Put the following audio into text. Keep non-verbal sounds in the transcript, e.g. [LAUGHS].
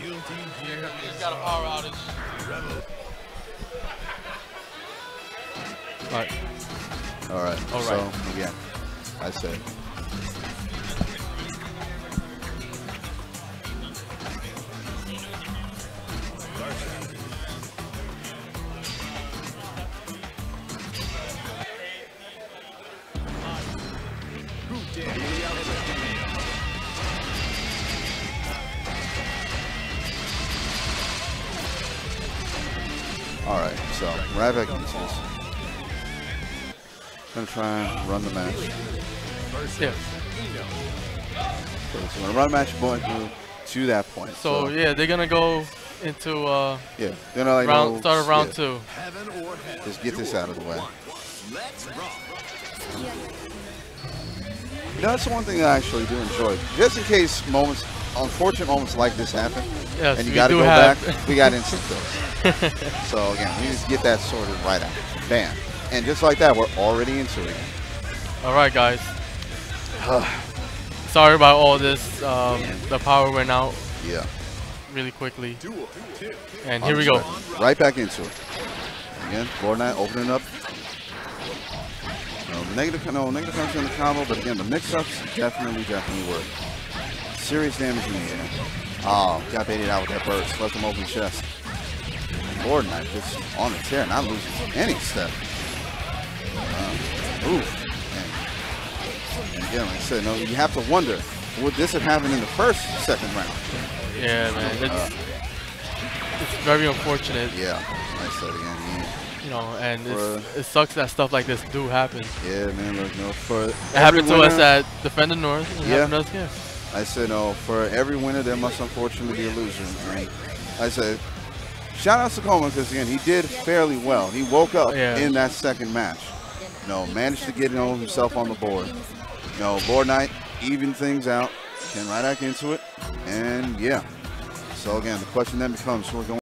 Guilty here. He's got a power outage. Rebel. All right. All right. All right. So, again, I said. Right, so right back into this. Gonna try and run the match. Yeah. So it's gonna run the match going through to that point. So yeah, they're gonna go into uh, yeah, then I like round start of round yeah, two. Just get this out of the way. You know, that's the one thing I actually do enjoy. Just in case moments, unfortunate moments like this happen, Yes, and you got to go have- back, [LAUGHS] we got instant kills. so again, we just get that sorted right out. Bam. And just like that, we're already into it again. All right, guys. Sorry about all this. Um, the power went out Yeah. really quickly. And here we go. Right back into it. Again, Lord Knight opening up. No negative, no negative function in the combo, but again, the mix-ups definitely, definitely work. Serious damage in the air. Oh, got baited out with that burst. Left him open chest. Lord Knight just on the tear, not losing any step. Uh, oof. And, and again, like I said, no, you have to wonder, would this have happened in the first, second round? Yeah, man. It's, Uh, it's very unfortunate, yeah, like I said again, you know, and it sucks that stuff like this do happen. Yeah, man, look, no, for happened to us at Defend the North. It Yeah. happened to us here. I said, no, for every winner, there must unfortunately be a loser. And I said, shout out to Coleman because, again, he did fairly well. He woke up Yeah. in that second match. You know, managed to get you know, himself on the board. You know, Lord Knight, even things out, came right back into it. And, yeah. So, again, the question then becomes we're going